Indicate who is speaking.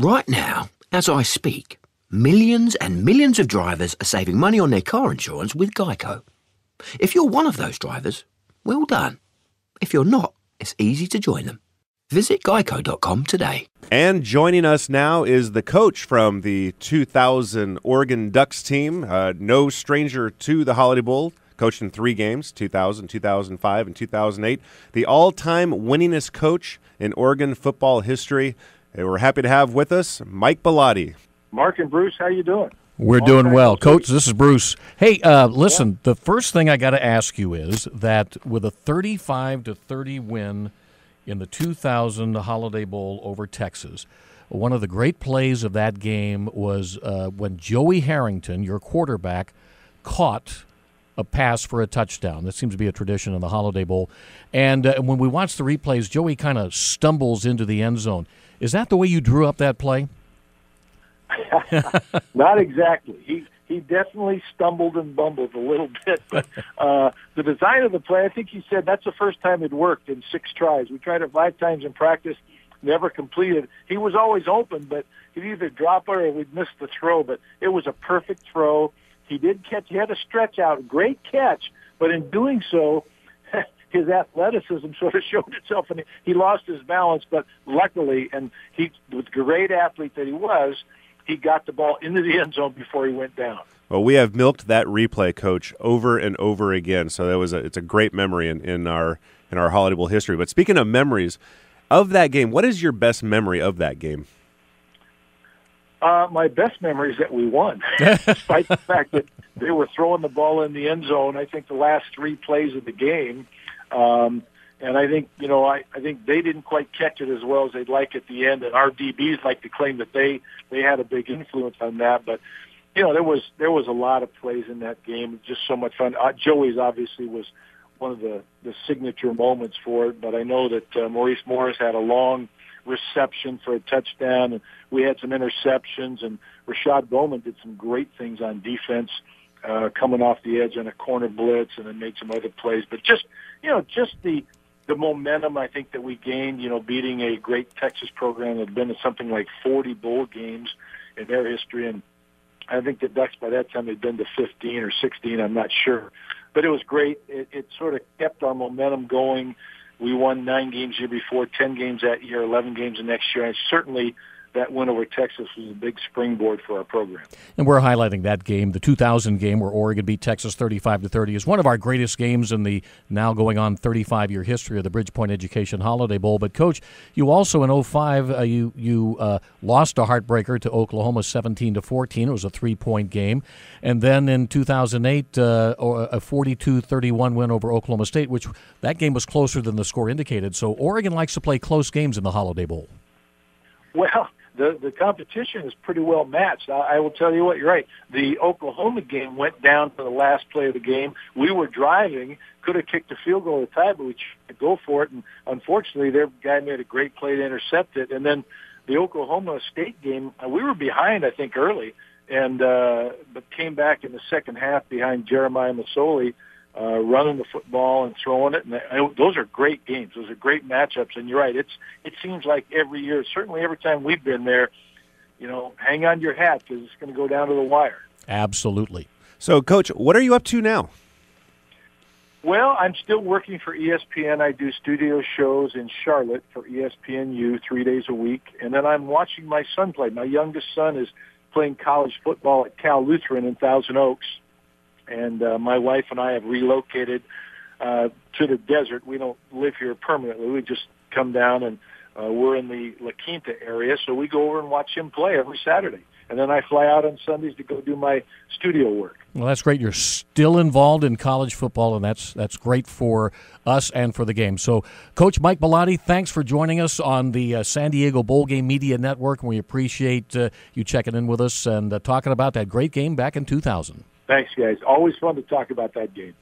Speaker 1: Right now, as I speak, millions and millions of drivers are saving money on their car insurance with Geico. If you're one of those drivers, well done. If you're not, it's easy to join them. Visit geico.com today.
Speaker 2: And joining us now is the coach from the 2000 Oregon Ducks team. Uh, no stranger to the Holiday Bowl. Coached in three games 2000, 2005, and 2008. The all time winningest coach in Oregon football history. And we're happy to have with us Mike Bellotti.
Speaker 3: Mark and Bruce, how you doing?
Speaker 4: We're doing well, Coach. This is Bruce. Hey, uh, listen. Yeah. The first thing I got to ask you is that with a thirty-five to thirty win in the 2000 Holiday Bowl over Texas, one of the great plays of that game was uh, when Joey Harrington, your quarterback, caught a pass for a touchdown. That seems to be a tradition in the Holiday Bowl. And uh, when we watch the replays, Joey kind of stumbles into the end zone. Is that the way you drew up that play?
Speaker 3: Not exactly. He he definitely stumbled and bumbled a little bit, but uh, the design of the play, I think he said that's the first time it worked in six tries. We tried it five times in practice, never completed. He was always open, but he'd either drop it or we'd miss the throw. But it was a perfect throw. He did catch. He had a stretch out, great catch, but in doing so, his athleticism sort of showed itself, and he lost his balance. But luckily, and he, with great athlete that he was, he got the ball into the end zone before he went down.
Speaker 2: Well, we have milked that replay, coach, over and over again. So that was a, it's a great memory in, in our in our Holiday Bowl history. But speaking of memories of that game, what is your best memory of that game?
Speaker 3: Uh, my best memory is that we won, despite the fact that they were throwing the ball in the end zone. I think the last three plays of the game, um, and I think you know I, I think they didn't quite catch it as well as they'd like at the end, and our DBs like to claim that they they had a big influence on that. But you know there was there was a lot of plays in that game, just so much fun. Uh, Joey's obviously was one of the the signature moments for it, but I know that uh, Maurice Morris had a long reception for a touchdown, and we had some interceptions, and Rashad Bauman did some great things on defense uh, coming off the edge on a corner blitz and then made some other plays. But just, you know, just the the momentum I think that we gained, you know, beating a great Texas program that had been in something like 40 bowl games in their history. And I think the Ducks by that time had been to 15 or 16, I'm not sure. But it was great. It, it sort of kept our momentum going. We won nine games year before, 10 games that year, 11 games the next year. And certainly that win over Texas was a big springboard for our program.
Speaker 4: And we're highlighting that game, the 2000 game where Oregon beat Texas 35 to 30, is one of our greatest games in the now going on 35 year history of the Bridgepoint Education Holiday Bowl. But coach, you also in 05 uh, you you uh, lost a heartbreaker to Oklahoma 17 to 14. It was a three point game, and then in 2008 uh, a 42-31 win over Oklahoma State, which that game was closer than the score indicated. So Oregon likes to play close games in the Holiday Bowl.
Speaker 3: Well, the the competition is pretty well matched. I, I will tell you what, you're right. The Oklahoma game went down to the last play of the game. We were driving, could have kicked a field goal at the time, but we tried to go for it, and unfortunately, their guy made a great play to intercept it. And then the Oklahoma State game, uh, we were behind, I think, early, and uh, but came back in the second half behind Jeremiah Masoli uh, running the football and throwing it. And I, those are great games. Those are great matchups. And you're right. It's it seems like every year, certainly every time we've been there, you know, hang on your hat because it's going to go down to the wire.
Speaker 4: Absolutely.
Speaker 2: So, Coach, what are you up to now?
Speaker 3: Well, I'm still working for ESPN. I do studio shows in Charlotte for ESPNU three days a week, and then I'm watching my son play. My youngest son is playing college football at Cal Lutheran in Thousand Oaks and uh, my wife and I have relocated uh, to the desert. We don't live here permanently. We just come down and uh, we're in the La Quinta area, so we go over and watch him play every Saturday. And then I fly out on Sundays to go do my studio work.
Speaker 4: Well, that's great. You're still involved in college football, and that's that's great for us and for the game. So, Coach Mike Bellotti, thanks for joining us on the uh, San Diego Bowl Game Media Network, we appreciate uh, you checking in with us and uh, talking about that great game back in 2000.
Speaker 3: Thanks, guys. Always fun to talk about that game.